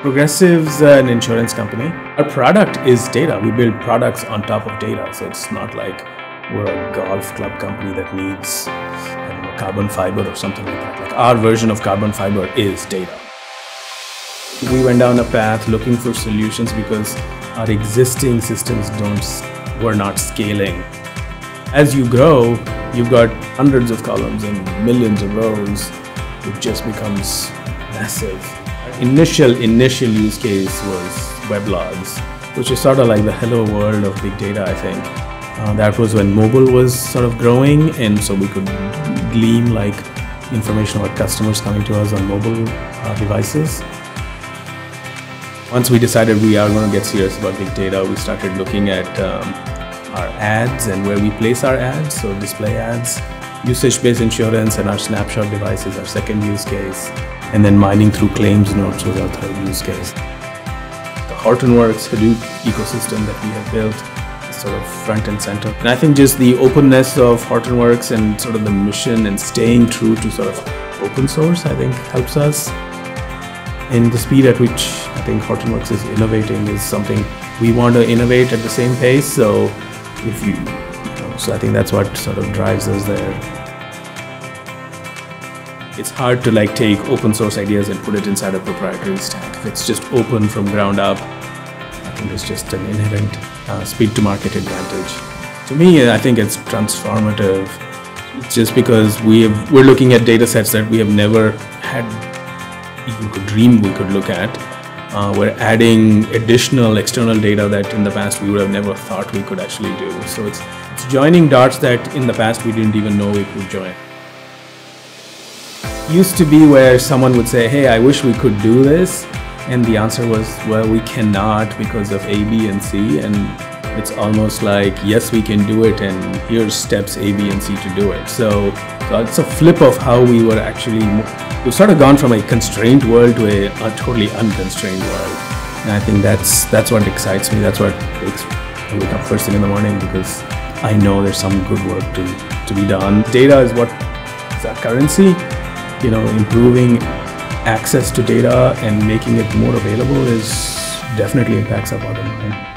Progressive's an insurance company. Our product is data. We build products on top of data. So it's not like we're a golf club company that needs know, carbon fiber or something like that. Like our version of carbon fiber is data. We went down a path looking for solutions because our existing systems don't were not scaling. As you grow, you've got hundreds of columns and millions of rows. It just becomes massive initial initial use case was weblogs, which is sort of like the hello world of big data. I think uh, that was when mobile was sort of growing, and so we could glean like information about customers coming to us on mobile uh, devices. Once we decided we are going to get serious about big data, we started looking at um, our ads and where we place our ads, so display ads, usage-based insurance, and our snapshot devices, our second use case and then mining through claims notes was our third use case. The Hortonworks Hadoop ecosystem that we have built is sort of front and center. And I think just the openness of Hortonworks and sort of the mission and staying true to sort of open source, I think helps us. And the speed at which I think Hortonworks is innovating is something we want to innovate at the same pace. So if you, so I think that's what sort of drives us there it's hard to like take open source ideas and put it inside a proprietary stack. If it's just open from ground up, I think it's just an inherent uh, speed to market advantage. To me, I think it's transformative. just because we have, we're looking at data sets that we have never had even could dream we could look at. Uh, we're adding additional external data that in the past we would have never thought we could actually do. So it's, it's joining dots that in the past we didn't even know we could join used to be where someone would say, hey, I wish we could do this. And the answer was, well, we cannot because of A, B, and C. And it's almost like, yes, we can do it, and here's steps A, B, and C to do it. So, so it's a flip of how we were actually, we've sort of gone from a constrained world to a, a totally unconstrained world. And I think that's that's what excites me. That's what makes me wake up first thing in the morning because I know there's some good work to, to be done. Data is what is our currency you know, improving access to data and making it more available is definitely impacts our bottom line.